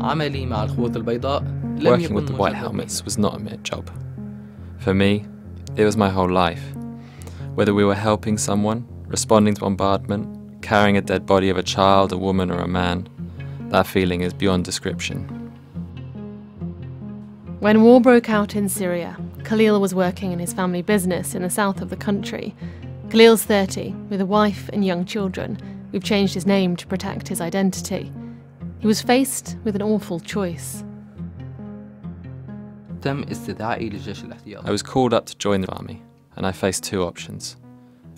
عملي مع الخطوط البيضاء لم Working يكن with the White مجرد Helmets was not a mere job. For me, it was my whole life. Whether we were helping someone, responding to bombardment, carrying a dead body of a child, a woman, or a man, that feeling is beyond description. When war broke out in Syria, Khalil was working in his family business in the south of the country. Khalil's 30, with a wife and young children. We've changed his name to protect his identity. He was faced with an awful choice. I was called up to join the army, and I faced two options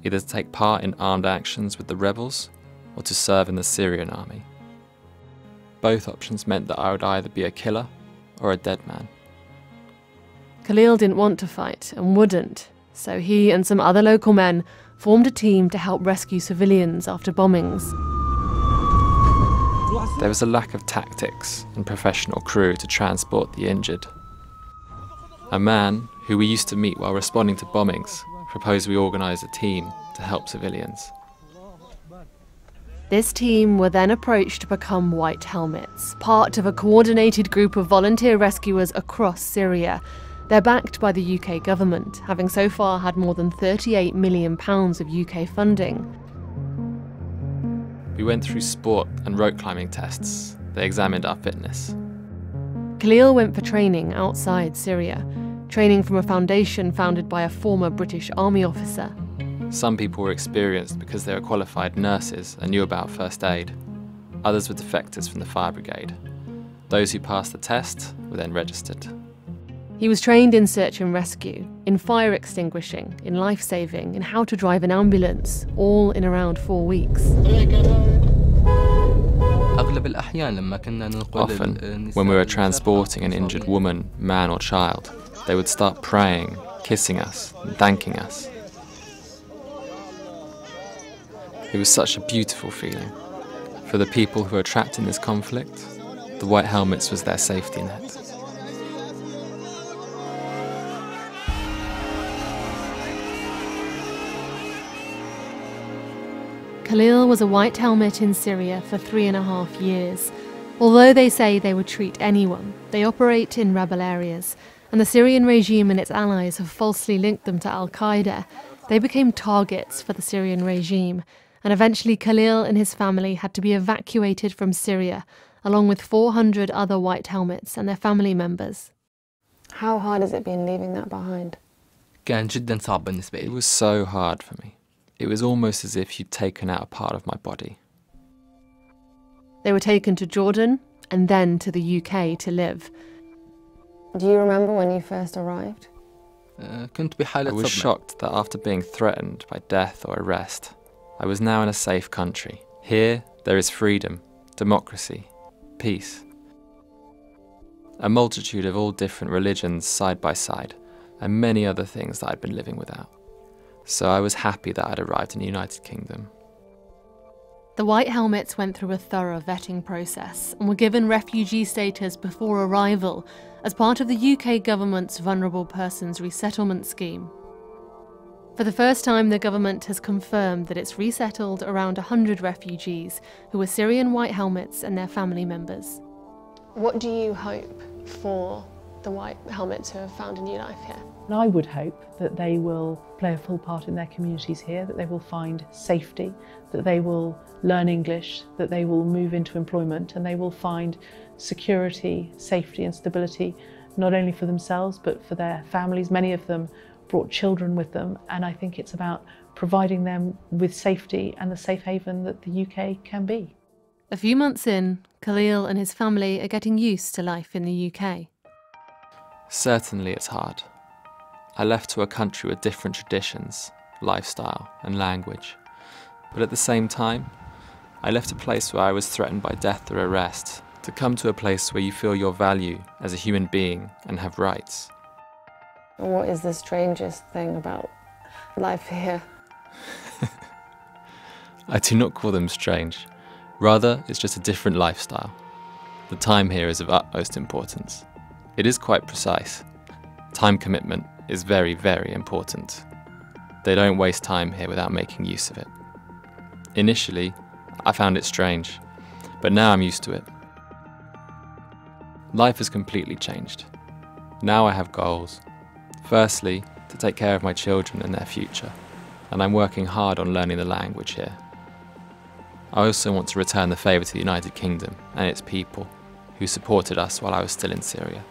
either to take part in armed actions with the rebels or to serve in the Syrian army. Both options meant that I would either be a killer or a dead man. Khalil didn't want to fight and wouldn't, so he and some other local men formed a team to help rescue civilians after bombings. There was a lack of tactics and professional crew to transport the injured. A man who we used to meet while responding to bombings proposed we organise a team to help civilians. This team were then approached to become White Helmets, part of a coordinated group of volunteer rescuers across Syria. They're backed by the UK government, having so far had more than £38 million of UK funding. We went through sport and rope climbing tests. They examined our fitness. Khalil went for training outside Syria, training from a foundation founded by a former British Army officer. Some people were experienced because they were qualified nurses and knew about first aid. Others were defectors from the fire brigade. Those who passed the test were then registered. He was trained in search and rescue, in fire extinguishing, in life saving, in how to drive an ambulance, all in around four weeks. Often, when we were transporting an injured woman, man, or child, they would start praying, kissing us, and thanking us. It was such a beautiful feeling. For the people who were trapped in this conflict, the White Helmets was their safety net. Khalil was a white helmet in Syria for three and a half years. Although they say they would treat anyone, they operate in rebel areas, and the Syrian regime and its allies have falsely linked them to Al Qaeda. They became targets for the Syrian regime, and eventually Khalil and his family had to be evacuated from Syria, along with 400 other white helmets and their family members. How hard has it been leaving that behind? كان جدا صعب بالنسبة It لي was so hard for me. It was almost as if you'd taken out a part of my body. They were taken to Jordan and then to the UK to live. Do you remember when you first arrived? I was shocked that after being threatened by death or arrest, I was now in a safe country. Here, there is freedom, democracy, peace. A multitude of all different religions side by side, and many other things that I'd been living without. So I was happy that I'd arrived in the United Kingdom. The White Helmets went through a thorough vetting process and were given refugee status before arrival as part of the UK government's Vulnerable Persons Resettlement Scheme. For the first time, the government has confirmed that it's resettled around 100 refugees who were Syrian White Helmets and their family members. What do you hope for the white helmets who have found a new life here? And I would hope that they will play a full part in their communities here, that they will find safety, that they will learn English, that they will move into employment, and they will find security, safety, and stability not only for themselves but for their families. Many of them brought children with them, and I think it's about providing them with safety and the safe haven that the UK can be. A few months in, Khalil and his family are getting used to life in the UK. Certainly, it's hard. I left to a country with different traditions, lifestyle, and language. But at the same time, I left a place where I was threatened by death or arrest to come to a place where you feel your value as a human being and have rights. What is the strangest thing about life here? I do not call them strange. Rather, it's just a different lifestyle. The time here is of utmost importance. It is quite precise. Time commitment is very, very important. They don't waste time here without making use of it. Initially, I found it strange, but now I'm used to it. Life has completely changed. Now I have goals. Firstly, to take care of my children and their future, and I'm working hard on learning the language here. I also want to return the favour to the United Kingdom and its people, who supported us while I was still in Syria.